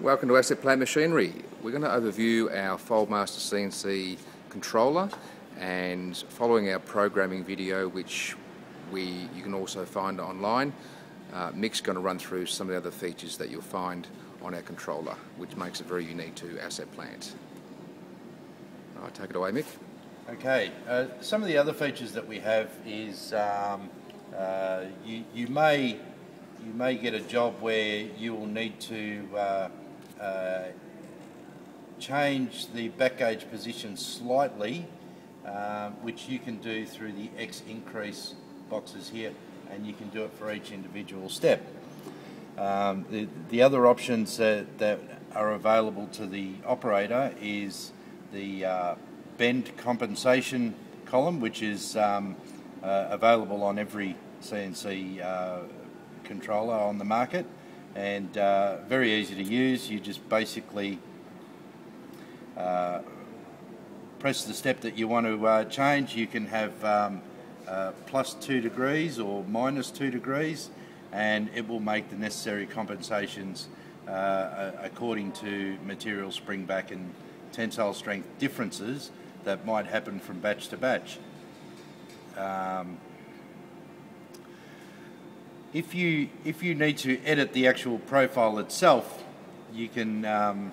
Welcome to Asset Plant Machinery. We're going to overview our Foldmaster CNC controller and following our programming video which we you can also find online, uh, Mick's going to run through some of the other features that you'll find on our controller which makes it very unique to Asset Plant. All right, take it away Mick. Okay, uh, some of the other features that we have is um, uh, you, you may you may get a job where you will need to uh, uh, change the back gauge position slightly, uh, which you can do through the X increase boxes here, and you can do it for each individual step. Um, the, the other options that, that are available to the operator is the uh, bend compensation column, which is um, uh, available on every CNC uh, controller on the market and uh, very easy to use. You just basically uh, press the step that you want to uh, change. You can have um, uh, plus two degrees or minus two degrees and it will make the necessary compensations uh, according to material spring back and tensile strength differences that might happen from batch to batch. Um, if you if you need to edit the actual profile itself, you can um,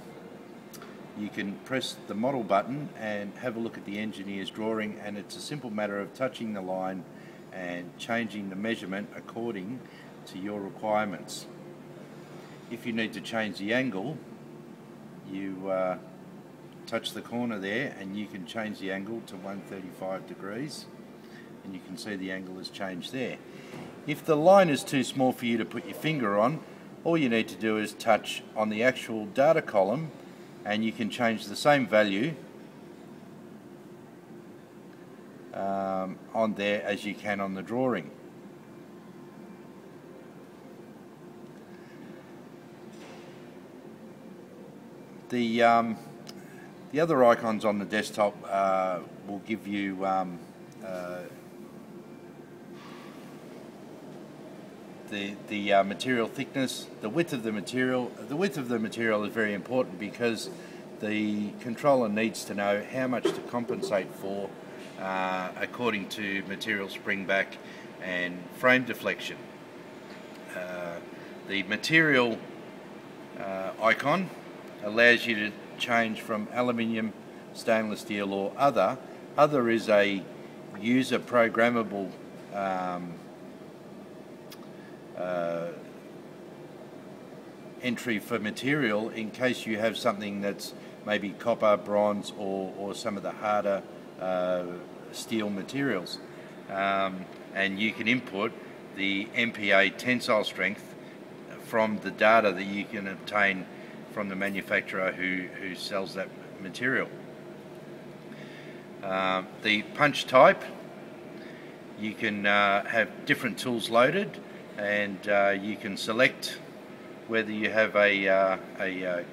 you can press the model button and have a look at the engineer's drawing, and it's a simple matter of touching the line and changing the measurement according to your requirements. If you need to change the angle, you uh, touch the corner there and you can change the angle to 135 degrees and you can see the angle has changed there. If the line is too small for you to put your finger on, all you need to do is touch on the actual data column and you can change the same value um, on there as you can on the drawing. The, um, the other icons on the desktop uh, will give you um, uh, the, the uh, material thickness, the width of the material. The width of the material is very important because the controller needs to know how much to compensate for uh, according to material spring back and frame deflection. Uh, the material uh, icon allows you to change from aluminium, stainless steel or other. Other is a user programmable um, uh, entry for material in case you have something that's maybe copper, bronze, or, or some of the harder uh, steel materials. Um, and you can input the MPa tensile strength from the data that you can obtain from the manufacturer who, who sells that material. Um, the punch type, you can uh, have different tools loaded and uh, you can select whether you have a, uh, a, a, uh,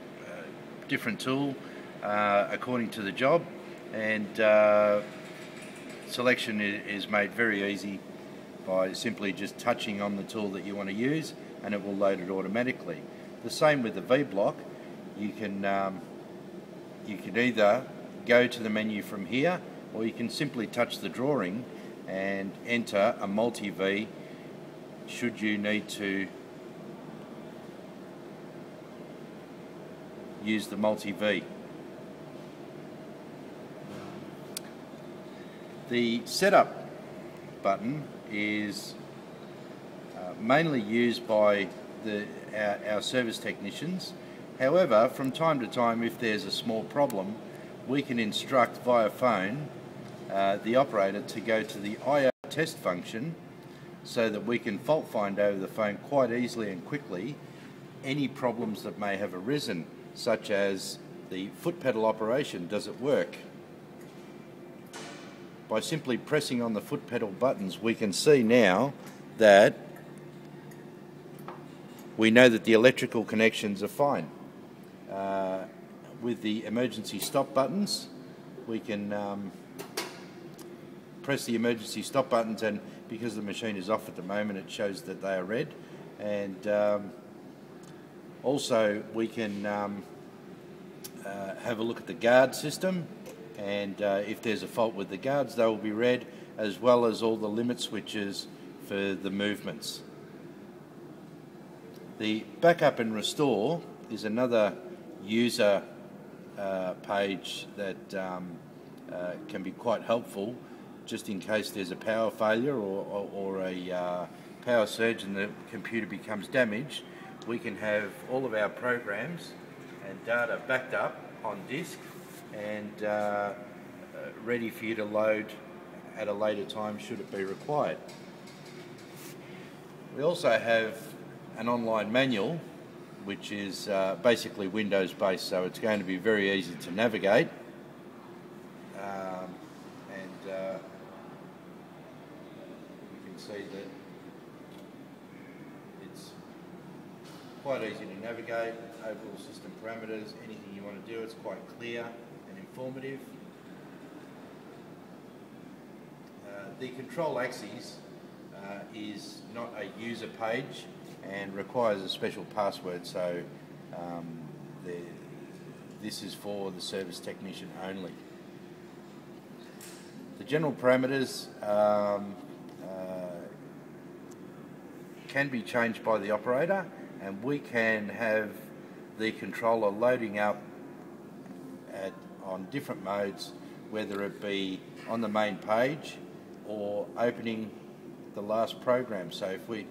different tool uh, according to the job and uh, selection is made very easy by simply just touching on the tool that you want to use and it will load it automatically. The same with the V-block, you can um, you can either go to the menu from here or you can simply touch the drawing and enter a multi-V should you need to use the multi-V. The setup button is uh, mainly used by the, our, our service technicians. However, from time to time, if there's a small problem, we can instruct via phone uh, the operator to go to the IO test function so that we can fault find over the phone quite easily and quickly any problems that may have arisen, such as the foot pedal operation, does it work? By simply pressing on the foot pedal buttons, we can see now that we know that the electrical connections are fine. Uh, with the emergency stop buttons, we can um, press the emergency stop buttons and because the machine is off at the moment it shows that they are red and um, Also, we can um, uh, have a look at the guard system and uh, if there's a fault with the guards they will be red as well as all the limit switches for the movements. The backup and restore is another user uh, page that um, uh, can be quite helpful just in case there's a power failure or, or, or a uh, power surge and the computer becomes damaged. We can have all of our programs and data backed up on disk and uh, uh, ready for you to load at a later time should it be required. We also have an online manual which is uh, basically Windows based so it's going to be very easy to navigate um, and uh, see that it's quite easy to navigate, overall system parameters, anything you want to do, it's quite clear and informative. Uh, the control axis uh, is not a user page and requires a special password so um, the, this is for the service technician only. The general parameters um, uh, can be changed by the operator and we can have the controller loading up at, on different modes whether it be on the main page or opening the last program. So if we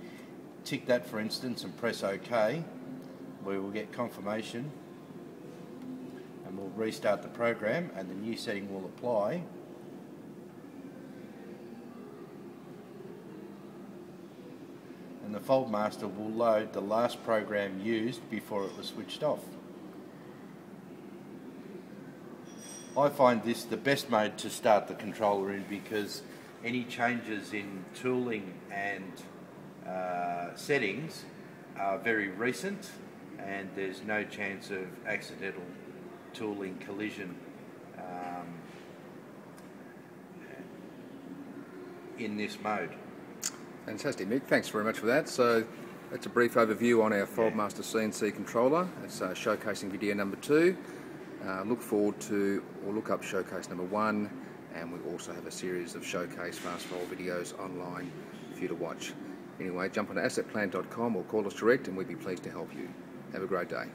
tick that for instance and press OK, we will get confirmation and we'll restart the program and the new setting will apply. The Foldmaster will load the last program used before it was switched off. I find this the best mode to start the controller in because any changes in tooling and uh, settings are very recent and there's no chance of accidental tooling collision um, in this mode. Fantastic, Mick. Thanks very much for that. So that's a brief overview on our Foldmaster CNC controller. It's uh, showcasing video number two. Uh, look forward to, or look up showcase number one, and we also have a series of showcase Fasfold videos online for you to watch. Anyway, jump on assetplan.com or call us direct and we'd be pleased to help you. Have a great day.